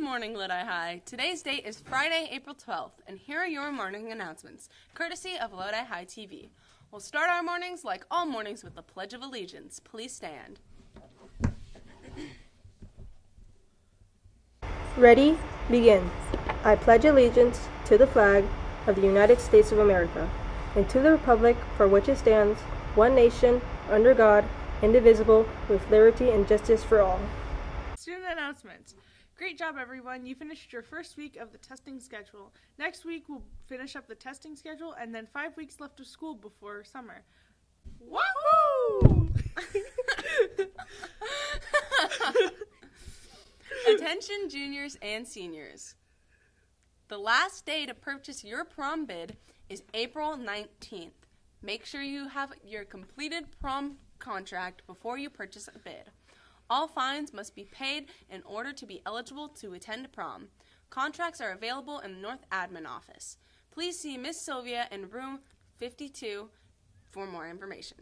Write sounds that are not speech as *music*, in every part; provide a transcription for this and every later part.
morning, Lodi High. Today's date is Friday, April 12th, and here are your morning announcements, courtesy of Lodi High TV. We'll start our mornings like all mornings with the Pledge of Allegiance. Please stand. Ready, begin. I pledge allegiance to the flag of the United States of America and to the republic for which it stands, one nation, under God, indivisible, with liberty and justice for all. Student announcements. Great job, everyone. You finished your first week of the testing schedule. Next week, we'll finish up the testing schedule, and then five weeks left of school before summer. Woohoo! *laughs* Attention, juniors and seniors. The last day to purchase your prom bid is April 19th. Make sure you have your completed prom contract before you purchase a bid. All fines must be paid in order to be eligible to attend prom. Contracts are available in the North Admin office. Please see Miss Sylvia in room 52 for more information.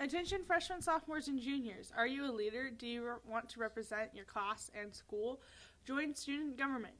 Attention, freshmen, sophomores, and juniors. Are you a leader? Do you re- want to represent your class and school? Join student government.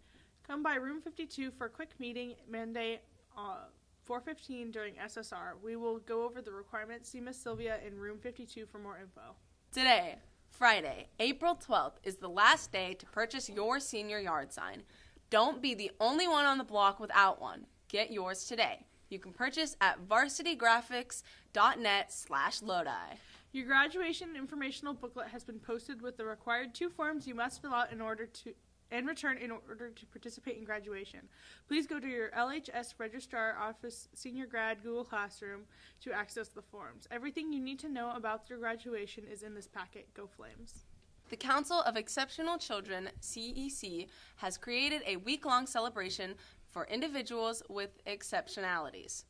Come by room 52 for a quick meeting Monday, uh, 4:15 during SSR. We will go over the requirements. See Miss Sylvia in room 52 for more info. Today, Friday, April 12th, is the last day to purchase your senior yard sign. Don't be the only one on the block without one. Get yours today. You can purchase at varsitygraphics.net slash Lodi. Your graduation informational booklet has been posted with the required two forms you must fill out in order to and return in order to participate in graduation. Please go to your LHS Registrar Office Senior Grad Google Classroom to access the forms. Everything you need to know about your graduation is in this packet. Go Flames. The Council of Exceptional Children, CEC, has created a week long celebration for individuals with exceptionalities.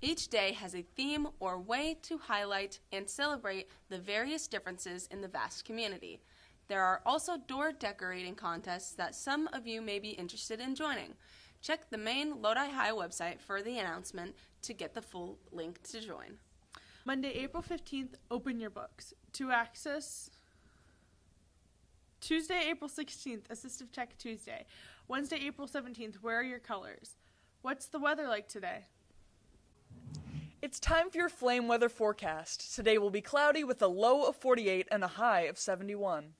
Each day has a theme or way to highlight and celebrate the various differences in the vast community. There are also door decorating contests that some of you may be interested in joining. Check the main Lodi High website for the announcement to get the full link to join. Monday, April 15th, open your books. To access Tuesday, April 16th, Assistive Tech Tuesday. Wednesday, April 17th, wear your colors. What's the weather like today? It's time for your flame weather forecast. Today will be cloudy with a low of 48 and a high of 71.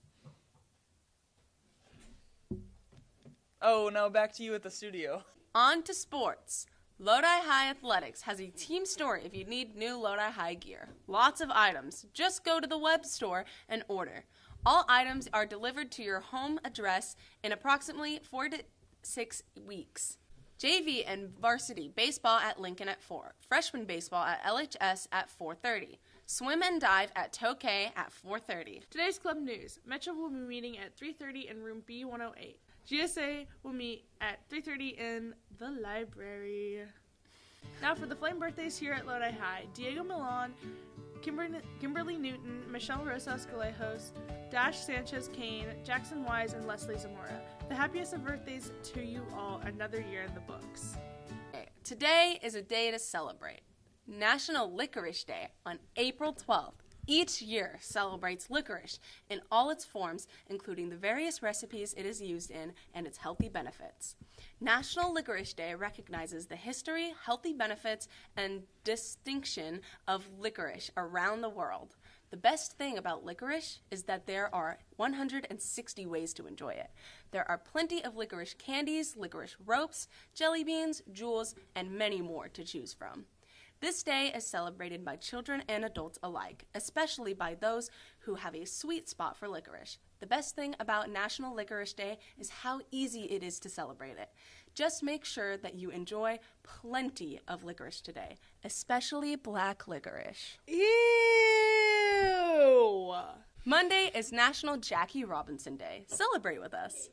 Oh, now back to you at the studio. On to sports. Lodi High Athletics has a team store if you need new Lodi High gear. Lots of items. Just go to the web store and order. All items are delivered to your home address in approximately four to six weeks. JV and varsity baseball at Lincoln at 4. Freshman baseball at LHS at 4:30. Swim and dive at Tokay at 4:30. Today's club news. Metro will be meeting at 3:30 in room B108. GSA will meet at 3:30 in the library. Now for the flame birthdays here at Lodi High: Diego Milan, Kimber- Kimberly Newton, Michelle Rosa Escalejos, Dash Sanchez Kane, Jackson Wise, and Leslie Zamora. The happiest of birthdays to you all. Another year in the books. Today is a day to celebrate. National Licorice Day on April 12th. Each year celebrates licorice in all its forms, including the various recipes it is used in and its healthy benefits. National Licorice Day recognizes the history, healthy benefits, and distinction of licorice around the world. The best thing about licorice is that there are 160 ways to enjoy it. There are plenty of licorice candies, licorice ropes, jelly beans, jewels, and many more to choose from. This day is celebrated by children and adults alike, especially by those who have a sweet spot for licorice. The best thing about National Licorice Day is how easy it is to celebrate it. Just make sure that you enjoy plenty of licorice today, especially black licorice. Ew! Monday is National Jackie Robinson Day. Celebrate with us.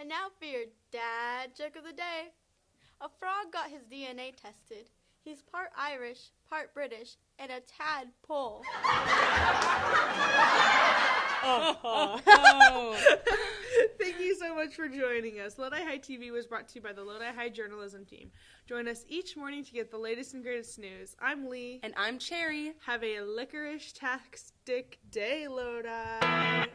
And now for your dad joke of the day. A frog got his DNA tested. He's part Irish, part British, and a tad tadpole. *laughs* Thank you so much for joining us. Lodi High TV was brought to you by the Lodi High journalism team. Join us each morning to get the latest and greatest news. I'm Lee. And I'm Cherry. Have a licorice tastic day, Lodi.